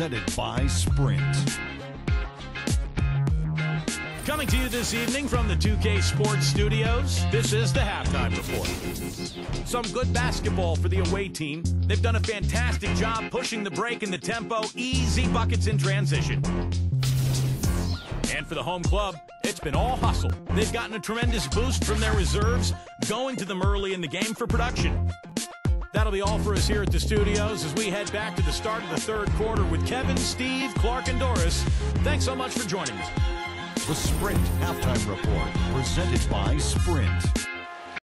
presented by Sprint. Coming to you this evening from the 2K Sports Studios, this is the halftime report. Some good basketball for the away team. They've done a fantastic job pushing the break and the tempo, easy buckets in transition. And for the home club, it's been all hustle. They've gotten a tremendous boost from their reserves, going to them early in the game for production. That'll be all for us here at the studios as we head back to the start of the third quarter with Kevin, Steve, Clark, and Doris. Thanks so much for joining us. The Sprint Halftime Report, presented by Sprint.